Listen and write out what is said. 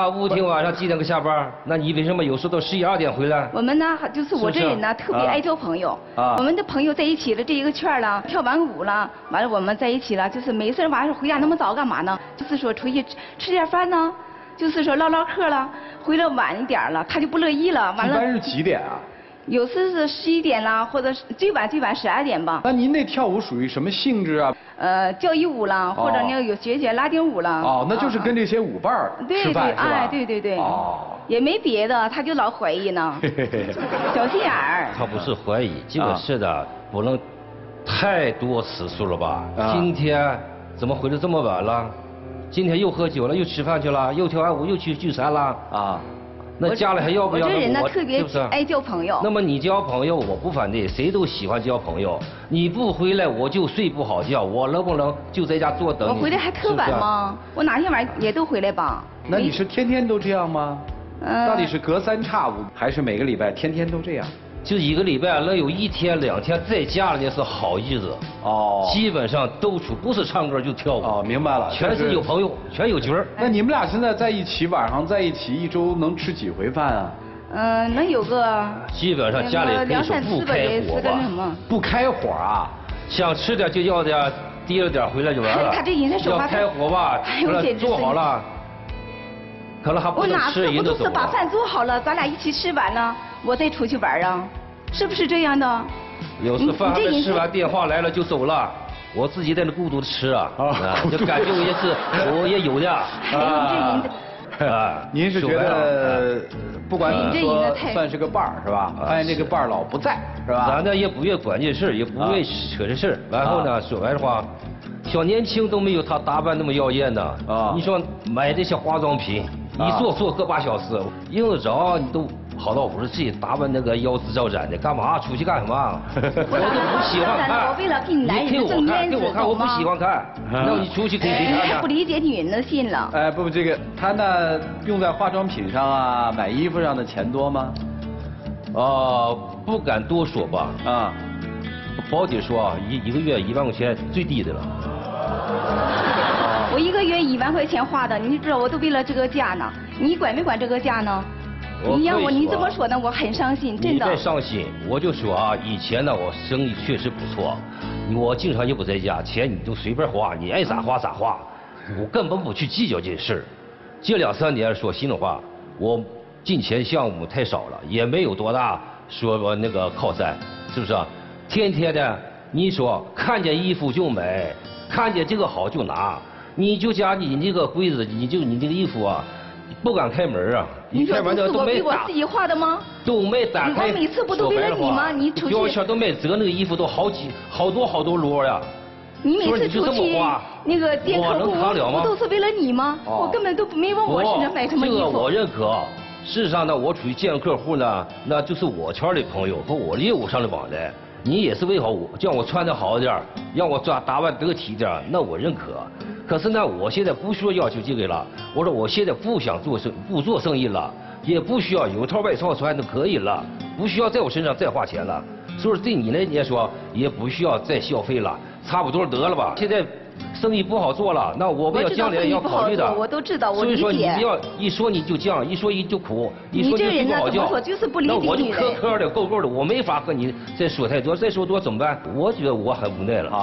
啊，五天晚上几点个下班？那你为什么有时候都十一二点回来？我们呢，就是我这人呢，是特别爱交朋友。啊我们的朋友在一起了，这一个圈儿了，跳完舞了，完了我们在一起了，就是没事儿完事回家那么早干嘛呢？就是说出去吃吃点饭呢，就是说唠唠嗑了，回来晚一点儿了，他就不乐意了，完了一般是几点啊？有时是十一点啦，或者是最晚最晚十二点吧。那您那跳舞属于什么性质啊？呃，教育舞啦，或者那个有学学拉丁舞啦。哦，那就是啊跟这些舞伴儿对对，吃饭是吧？哎，对对对。哦。也没别的，他就老怀疑呢，嘿嘿嘿小心眼儿。他不是怀疑，这个事的不能太多次数了吧？啊今天怎么回来这么晚了？今天又喝酒了，又吃饭去了，又跳完舞，又去聚餐了。啊，那家里还要不要？我这人呢特别爱交朋友。那么你交朋友，我不反对，谁都喜欢交朋友。你不回来，我就睡不好觉。我能不能就在家坐等你？我回来还特晚是是？吗？我哪天晚上也都回来吧。那你是天天都这样吗？嗯到底是隔三差五，还是每个礼拜天天都这样？就一个礼拜能有一天两天在家里那是好日子。哦基本上都出，不是唱歌就跳舞。哦，明白了，全是有朋友，全有角儿。那你们俩现在在一起，晚上在一起，一周能吃几回饭啊？嗯，能有个基本上家里可以两三说不次吧，也开火吧是个那什，么。不开火啊？想吃点就要点，提了点回来就完了。他这人的手法要开火吧，哎呦可能简直做好了，可能还不我能吃，哪次不都是把饭。做好了，咱俩一起吃完呢，我再出去玩啊？是不是这样的？有时饭没吃完，电话来了就走了。我自己在那孤独的吃啊，啊啊孤独这感觉我也是，我也有的。啊，您是觉得，不管怎么你这人说算是个伴儿是吧？啊发现这个伴儿老不在是吧？咱呢也不愿管这事儿，也不愿意扯这事儿。然后呢，说白的话，小年轻都没有他打扮那么耀眼呢。啊你说买这些化妆品，啊一坐坐个把小时，用得着你都跑到五十岁打扮那个腰姿招展的，干嘛？出去干什么？我都不喜欢看。我为了给你男人挣面子听我看，我不喜欢看。那你出去给谁你还不？理解女人的心了。哎，不不，这个他那用在化妆品上啊，买衣服上的钱多吗？啊，不敢多说吧。啊，保姐说啊，一一个月一万块钱最低的了。我一个月一万块钱花的，你知道我都为了这个家呢。你管没管这个家呢？我你让我你这么说呢，我很伤心，真的你别。伤心，我就说啊，以前呢我生意确实不错，我经常也不在家，钱你都随便花，你爱咋花咋花，我根本不去计较这事儿。这两三年说心里话，我进钱项目太少了，也没有多大说我那个靠山，是不是啊？天天的，你说看见衣服就买，看见这个好就拿，你就家你那个柜子，你就你那个衣服啊，不敢开门啊，你说开门的都没打。我自己画的吗？都没打开。我每次不都为了你吗你出去标签都没折，那个衣服都好几好多好多摞呀。你每次出去那个见我客户，不都是为了你吗？哦我根本都没往我身上买什么衣服。这个我认可。事实上呢，我出去见客户呢，那就是我圈里朋友和我业务上的往来。你也是为好我，叫我穿的好一点让我抓打扮得体点那我认可。可是呢，我现在不需要要求这个了。我说我现在不想做生，不做生意了，也不需要有套外套穿就可以了，不需要在我身上再花钱了。所以说对你来说，也不需要再消费了，差不多得了吧？现在生意不好做了，那我们要我知道将来要考虑的。做我都知道我所以说你不要一说你就犟，一说一就苦，一说就你这人呢睡不好觉。怎么说就是不理解那我就磕磕的够够的，我没法和你再说太多，再说多怎么办？我觉得我很无奈了。啊